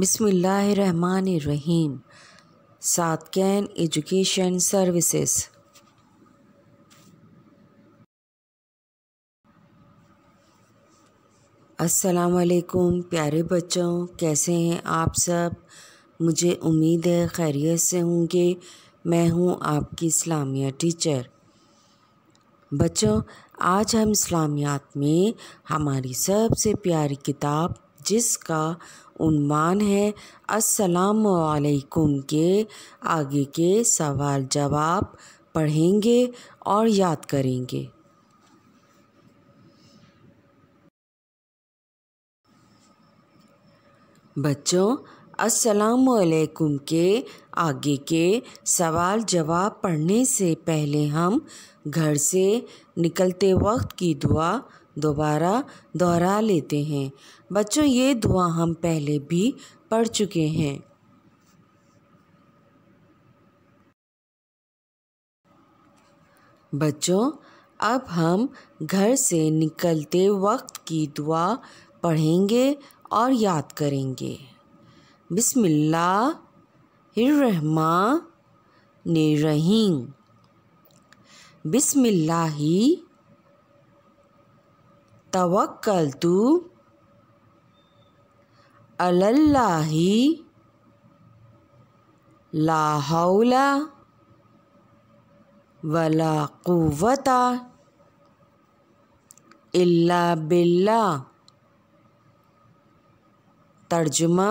बिसमीम सात can education services असलकुम प्यारे बच्चों, कैसे हैं आप सब? मुझे उम्मीद है खैरियत से होंगे। मैं हूँ आपकी इस्लामिया टीचर। बच्चों, आज हम इस्लामियात में हमारी सबसे प्यारी किताब जिसका उन्मान है। असलकुम के आगे के सवाल जवाब पढ़ेंगे और याद करेंगे। बच्चों असलकुम के आगे के सवाल जवाब पढ़ने से पहले हम घर से निकलते वक्त की दुआ दोबारा दोहरा लेते हैं। बच्चों, ये दुआ हम पहले भी पढ़ चुके हैं। बच्चों, अब हम घर से निकलते वक्त की दुआ पढ़ेंगे और याद करेंगे। बिस्मिल्लाह रहीम बिस्मिल्लाही तवक्कलतु अलल्लाहि ला हौला वला कुव्वता इल्ला बिल्ला तर्जुमा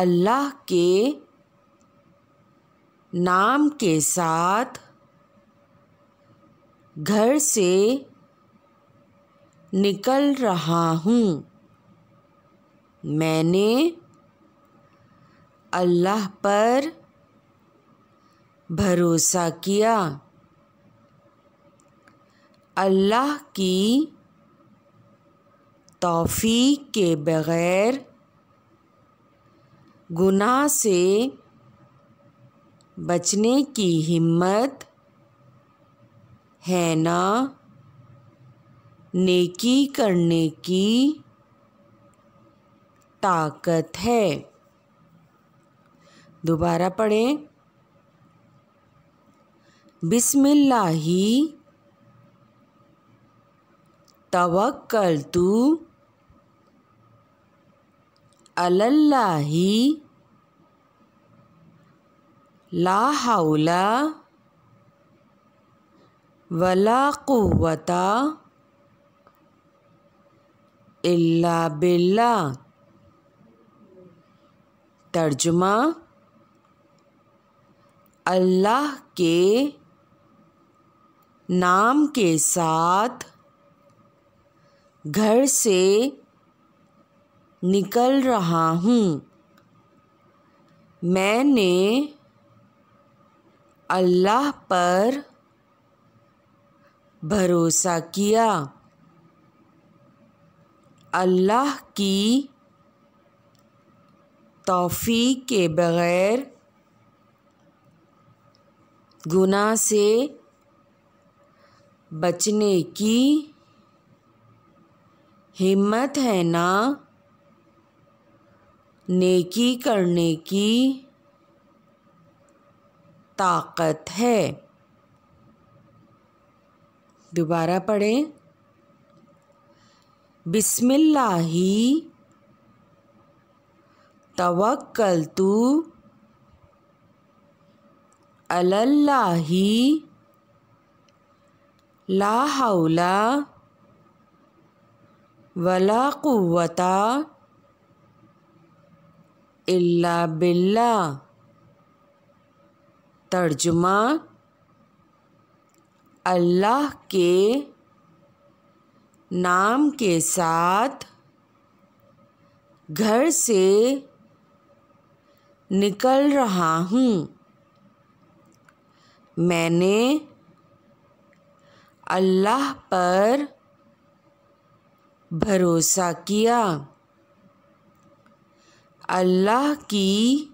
अल्लाह के नाम के साथ घर से निकल रहा हूँ। मैंने अल्लाह पर भरोसा किया। अल्लाह की तौफीक के बग़ैर गुनाह से बचने की हिम्मत है ना? नेकी करने की ताकत है। दोबारा पढ़ें। बिस्मिल्लाही। तवक्कलतु अलल्लाही। ला हौला वला कुव्वता इल्ला बिल्ला तर्जुमा, अल्लाह के नाम के साथ घर से निकल रहा हूँ। मैंने अल्लाह पर भरोसा किया। अल्लाह की तोफ़ी के बग़ैर गुनाह से बचने की हिम्मत है ना? नेकी करने की ताकत है। दोबारा पढ़ें। बिस्मिल्लाही। तवक्कलतु अलल्लाही। ला हौला। वला कुव्वता। इल्ला बिल्ला। तर्जुमा। अल्लाह के नाम के साथ घर से निकल रहा हूँ। मैंने अल्लाह पर भरोसा किया। अल्लाह की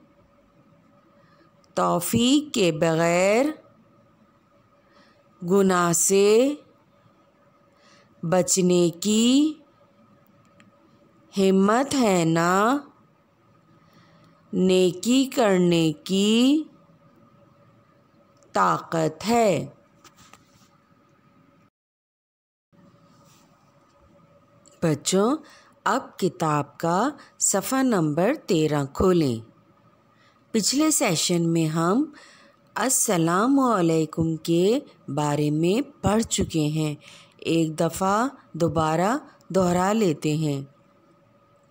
तौफीक के बग़ैर गुनाह से बचने की हिम्मत है ना? नेकी करने की ताकत है। बच्चों, अब किताब का सफ़ा नंबर तेरह खोलें। पिछले सेशन में हम असलकुम के बारे में पढ़ चुके हैं। एक दफ़ा दोबारा दोहरा लेते हैं।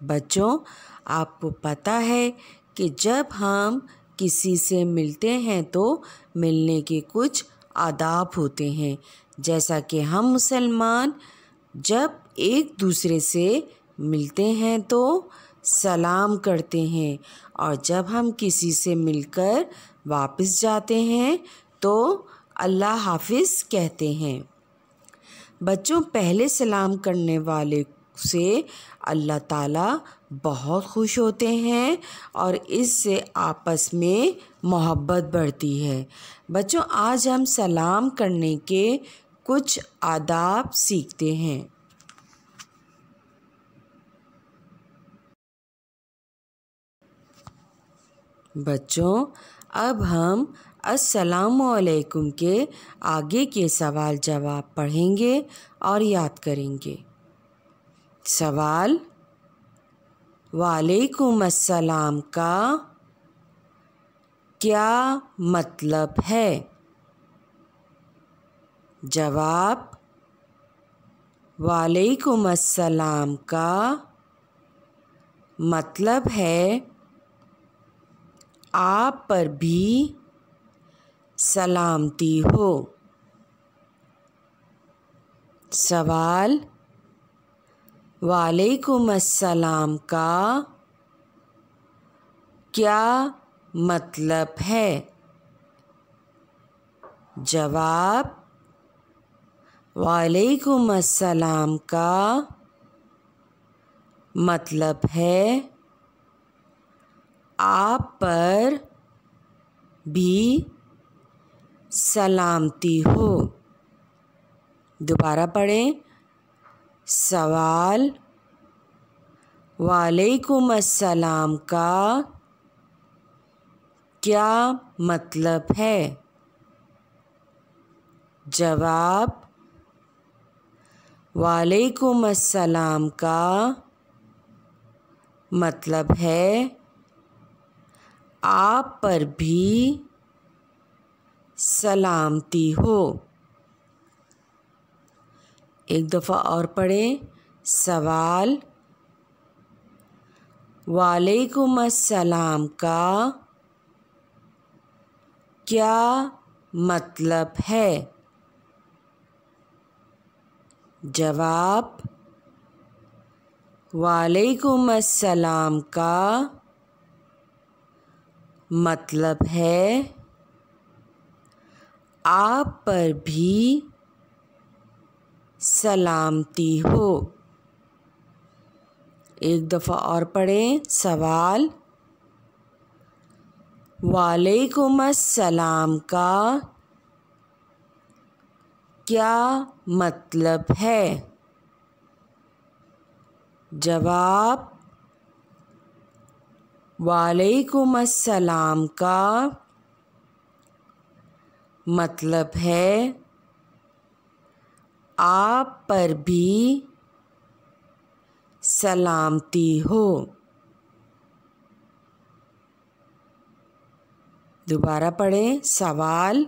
बच्चों, आपको पता है कि जब हम किसी से मिलते हैं तो मिलने के कुछ आदाब होते हैं। जैसा कि हम मुसलमान जब एक दूसरे से मिलते हैं तो सलाम करते हैं और जब हम किसी से मिलकर वापस जाते हैं तो अल्लाह हाफिज़ कहते हैं, बच्चों, पहले सलाम करने वाले से अल्लाह ताला बहुत खुश होते हैं और इससे आपस में मोहब्बत बढ़ती है। बच्चों, आज हम सलाम करने के कुछ आदाब सीखते हैं। बच्चों, अब हम असलकुम के आगे के सवाल जवाब पढ़ेंगे और याद करेंगे। सवाल, वालेकुम अस्सलाम का क्या मतलब है? जवाब, वालेकुम अस्सलाम का मतलब है आप पर भी सलामती हो। सवाल, वालेकुम अस्सलाम का क्या मतलब है? जवाब, वालेकुम अस्सलाम का मतलब है आप पर भी सलामती हो। दोबारा पढ़ें। सवाल, वालेकुम अस्सलाम का क्या मतलब है? जवाब, वालेकुम अस्सलाम का मतलब है आप पर भी सलामती हो। एक दफ़ा और पढ़ें। सवाल, वालेकुम अस्सलाम का क्या मतलब है? जवाब, वालेकुम अस्सलाम का मतलब है, आप पर भी सलामती हो। एक दफ़ा और पढ़ें, सवाल, वालेकुम अस्सलाम का क्या मतलब है? जवाब वालेकुम अस्सलाम का मतलब है, आप पर भी सलामती हो। दोबारा पढ़ें, सवाल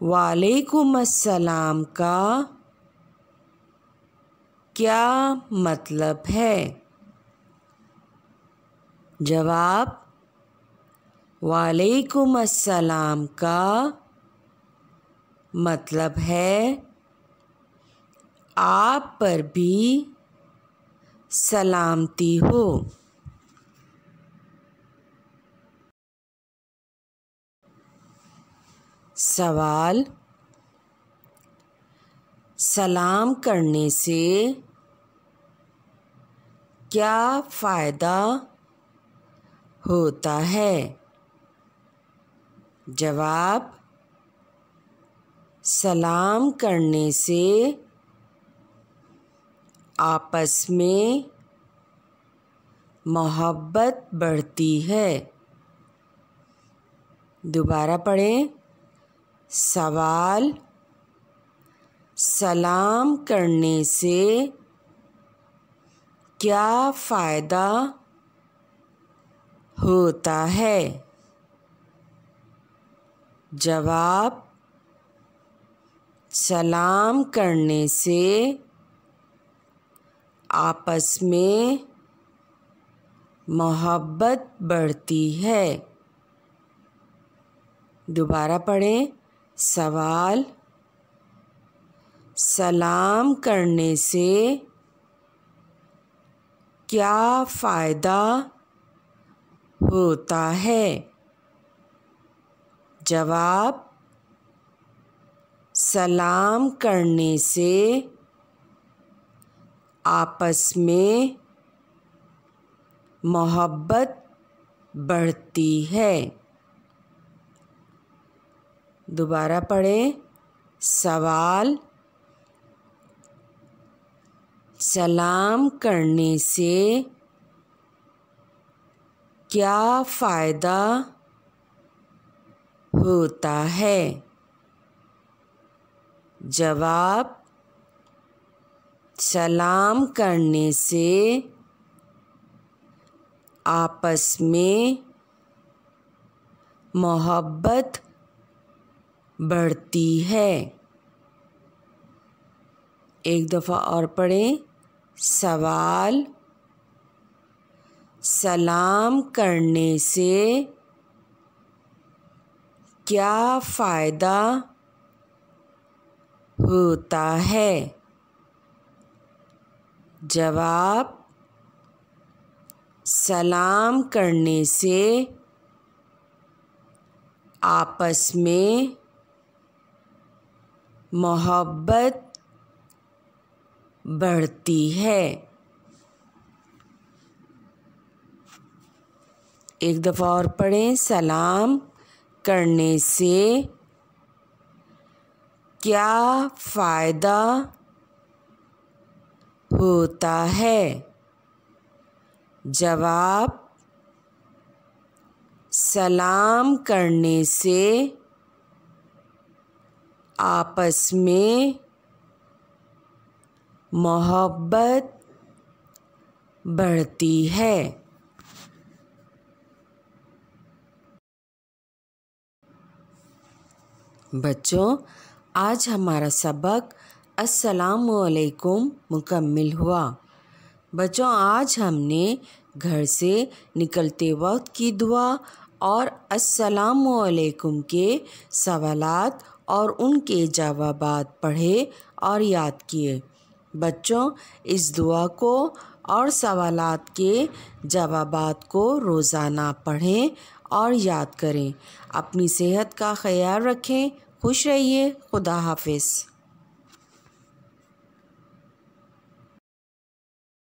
वालेकुम अस्सलाम का क्या मतलब है? जवाब, वालेकुम अस्सलाम का मतलब है, आप पर भी सलामती हो। सवाल, सलाम करने से क्या फ़ायदा होता है। जवाब, सलाम करने से आपस में मोहब्बत बढ़ती है। दोबारा पढ़ें। सवाल, सलाम करने से क्या फ़ायदा होता है। जवाब, सलाम करने से आपस में मोहब्बत बढ़ती है। दोबारा पढ़ें। सवाल, सलाम करने से क्या फ़ायदा होता है। जवाब, सलाम करने से आपस में मोहब्बत बढ़ती है। दोबारा पढ़ें। सवाल, सलाम करने से क्या फ़ायदा होता है? जवाब, सलाम करने से आपस में मोहब्बत बढ़ती है। एक दफ़ा और पढ़ें, सवाल सलाम करने से क्या फ़ायदा होता है? जवाब, सलाम करने से आपस में मोहब्बत बढ़ती है। एक दफ़ा और पढ़ें, सलाम करने से क्या फ़ायदा होता है? जवाब, सलाम करने से आपस में मोहब्बत बढ़ती है। बच्चों, आज हमारा सबक अस्सलामुअलैकुम मुकम्मल हुआ। बच्चों, आज हमने घर से निकलते वक्त की दुआ और अस्सलामुअलैकुम के सवालात और उनके जवाब पढ़े और याद किए। बच्चों, इस दुआ को और सवालात के जवाब को रोज़ाना पढ़ें और याद करें अपनी सेहत का ख्याल रखें खुश रहिए खुदा हाफिज़।